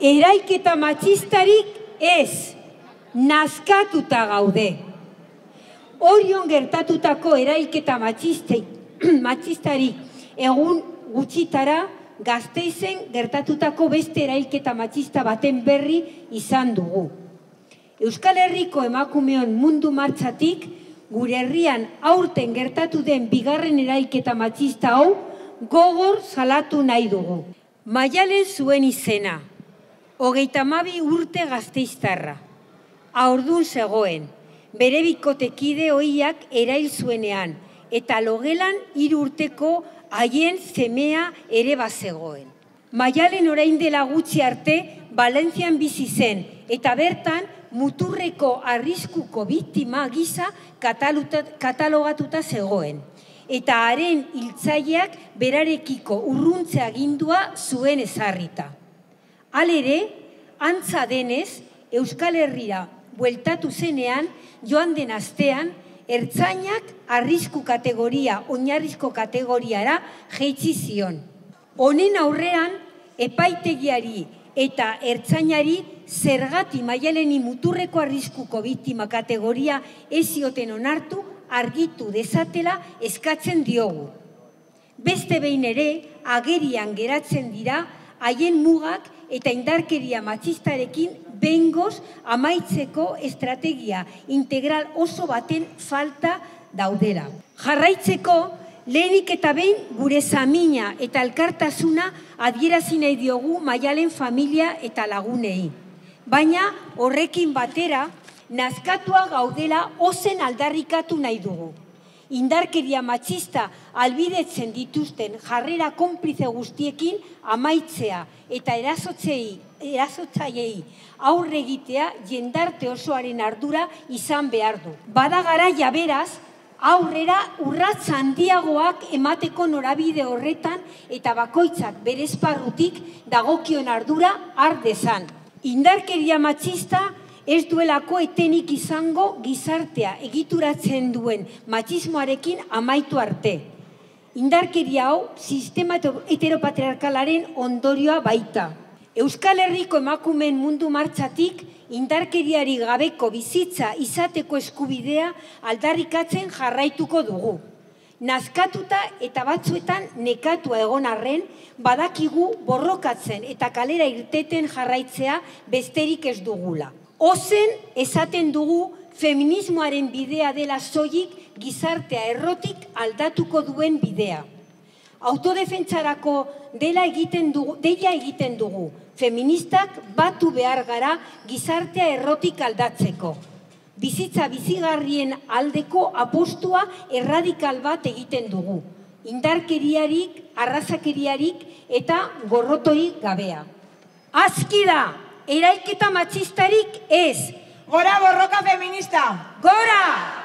Eraiketa matxistarik ez, nazkatuta gaude. Orion gertatutako eraiketa matxistari egun gutxitara gazteizen gertatutako beste erailketa matxista baten berri izan dugu. Euskal Herriko emakumeon mundu martxatik, gure herrian aurten gertatu den bigarren erailketa matxista hau, gogor salatu nahi dugu. Maialen zuen izena, hogeita mabi urte gazteiztarra. Aurdun zegoen, bere bikotekide hoiak erail zuenean, eta logelan hiru urteko haien zemea ere bazegoen. Maialen orain dela gutxi arte, Valentzian bizi zen, eta bertan muturreko arriskuko biktima gisa katalogatuta zegoen. Eta haren hiltzaileak berarekiko urruntze agindua zuen ezarrita. Halere, antza denez, Euskal Herrira bueltatu zenean, joan den astean, ertzainak arrisku kategoria, oinarrizko kategoriara jeitsi zion. Honen aurrean, epaitegiari eta ertzainari zergati maialeni muturreko arriskuko biktima kategoria ezioten onartu argitu dezatela eskatzen diogu. Beste behin ere, agerian geratzen dira, haien mugak eta indarkeria matxistarekin bengoz amaitzeko estrategia integral oso baten falta daudela. Jarraitzeko, lehenik eta behin gure zamina eta elkartasuna adierazi nahi diogu maialen familia eta lagunei. Baina horrekin batera, nazkatua gaudela ozen aldarrikatu nahi dugu indarkeria matxista albidetzen dituzten jarrera konplize guztiekin amaitzea eta erasotzei, erasotzaiei aurre egitea jendarte osoaren ardura izan behar du. Bada gara jaberaz, aurrera urratz handiagoak emateko norabide horretan eta bakoitzak berezparrutik dagokion ardura ardezan. Indarkeria matxista ez duelako etenik izango gizartea egituratzen duen matxismoarekin amaitu arte. Indarkeria hau sistema heteropatriarkalaren ondorioa baita. Euskal Herriko emakumen mundu martxatik indarkeriari gabeko bizitza izateko eskubidea aldarrikatzen jarraituko dugu. Nazkatuta eta batzuetan nekatua egon arren, badakigu borrokatzen eta kalera irteten jarraitzea besterik ez dugula. Ozen esaten dugu feminismoaren bidea dela soilik gizartea errotik aldatuko duen bidea. Autodefentsarako dela egiten dugu, deia egiten dugu. Feministak batu behar gara gizartea errotik aldatzeko. Bizitza bizigarrien aldeko apostua erradikal bat egiten dugu. Indarkeriarik, arrazakeriarik eta gorrotorik gabea. Azki da! Eraiketa matxistarik ez. Gora borroka feminista! Gora!